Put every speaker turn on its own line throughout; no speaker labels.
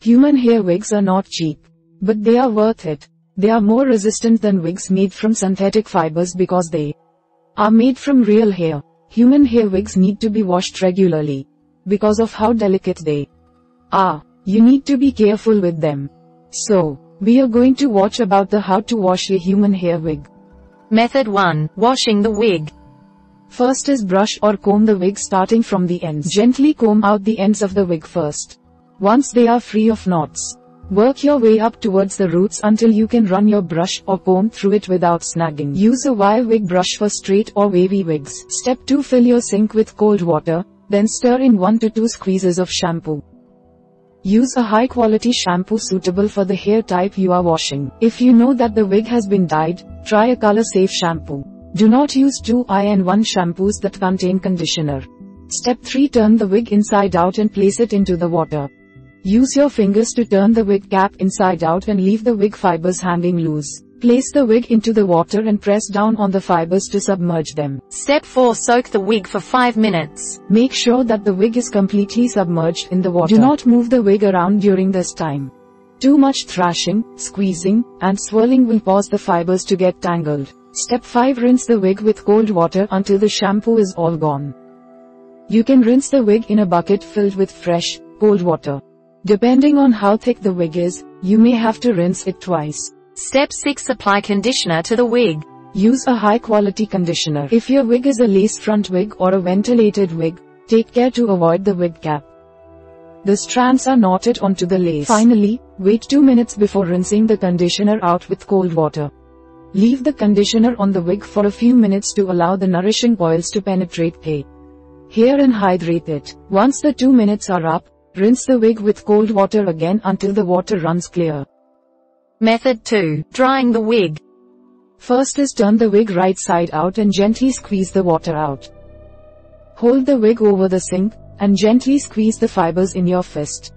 Human hair wigs are not cheap. But they are worth it. They are more resistant than wigs made from synthetic fibers because they are made from real hair. Human hair wigs need to be washed regularly. Because of how delicate they are, you need to be careful with them. So, we are going to watch about the how to wash a human hair wig.
Method 1. Washing the wig.
First is brush or comb the wig starting from the ends. Gently comb out the ends of the wig first. Once they are free of knots, work your way up towards the roots until you can run your brush or comb through it without snagging. Use a wire wig brush for straight or wavy wigs. Step 2 Fill your sink with cold water, then stir in 1 to 2 squeezes of shampoo. Use a high quality shampoo suitable for the hair type you are washing. If you know that the wig has been dyed, try a color safe shampoo. Do not use 2-in-1 shampoos that contain conditioner. Step 3 Turn the wig inside out and place it into the water. Use your fingers to turn the wig cap inside out and leave the wig fibers hanging loose. Place the wig into the water and press down on the fibers to submerge them.
Step 4. Soak the wig for 5 minutes.
Make sure that the wig is completely submerged in the water. Do not move the wig around during this time. Too much thrashing, squeezing, and swirling will cause the fibers to get tangled. Step 5 Rinse the wig with cold water until the shampoo is all gone. You can rinse the wig in a bucket filled with fresh, cold water. Depending on how thick the wig is, you may have to rinse it twice.
Step 6 Apply conditioner to the wig.
Use a high quality conditioner. If your wig is a lace front wig or a ventilated wig, take care to avoid the wig cap. The strands are knotted onto the lace. Finally, wait 2 minutes before rinsing the conditioner out with cold water. Leave the conditioner on the wig for a few minutes to allow the nourishing oils to penetrate the hair and hydrate it. Once the 2 minutes are up, Rinse the wig with cold water again until the water runs clear.
Method 2. Drying the wig.
First is turn the wig right side out and gently squeeze the water out. Hold the wig over the sink, and gently squeeze the fibers in your fist.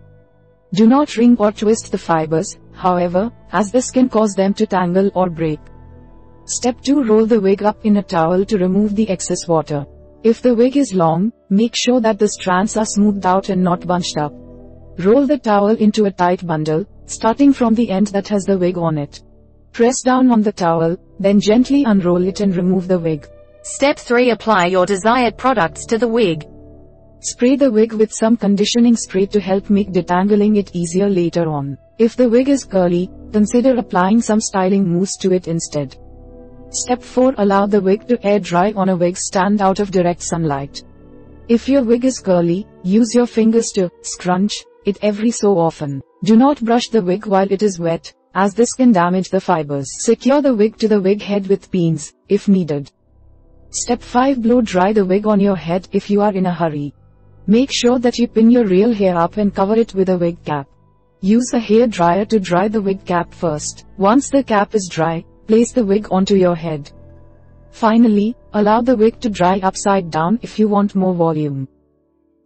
Do not wring or twist the fibers, however, as this can cause them to tangle or break. Step 2 Roll the wig up in a towel to remove the excess water. If the wig is long, make sure that the strands are smoothed out and not bunched up. Roll the towel into a tight bundle, starting from the end that has the wig on it. Press down on the towel, then gently unroll it and remove the wig.
Step 3 Apply your desired products to the wig.
Spray the wig with some conditioning spray to help make detangling it easier later on. If the wig is curly, consider applying some styling mousse to it instead. Step 4 Allow the wig to air dry on a wig stand out of direct sunlight. If your wig is curly, use your fingers to scrunch it every so often. Do not brush the wig while it is wet, as this can damage the fibers. Secure the wig to the wig head with pins, if needed. Step 5 Blow dry the wig on your head if you are in a hurry. Make sure that you pin your real hair up and cover it with a wig cap. Use a hair dryer to dry the wig cap first. Once the cap is dry, Place the wig onto your head. Finally, allow the wig to dry upside down if you want more volume.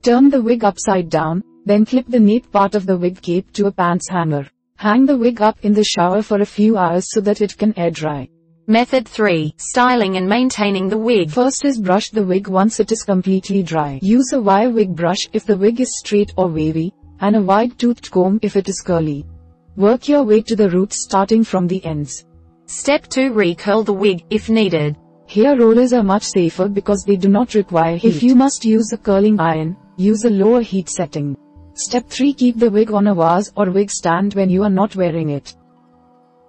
Turn the wig upside down, then clip the nape part of the wig cape to a pants hanger. Hang the wig up in the shower for a few hours so that it can air dry.
Method 3. Styling and maintaining the wig.
First is brush the wig once it is completely dry. Use a wire wig brush if the wig is straight or wavy, and a wide-toothed comb if it is curly. Work your way to the roots starting from the ends.
Step 2 Recurl the wig, if needed.
Hair rollers are much safer because they do not require heat. If you must use a curling iron, use a lower heat setting. Step 3 Keep the wig on a vase or wig stand when you are not wearing it.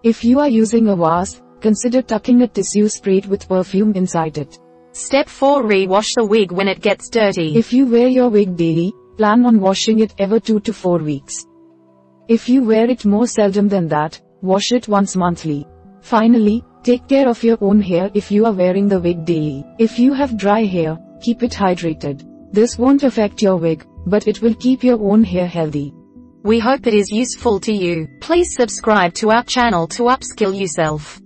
If you are using a vase, consider tucking a tissue sprayed with perfume inside it.
Step 4 Re-wash the wig when it gets dirty.
If you wear your wig daily, plan on washing it every 2 to 4 weeks. If you wear it more seldom than that, wash it once monthly. Finally, take care of your own hair if you are wearing the wig daily. If you have dry hair, keep it hydrated. This won't affect your wig, but it will keep your own hair healthy.
We hope it is useful to you. Please subscribe to our channel to upskill yourself.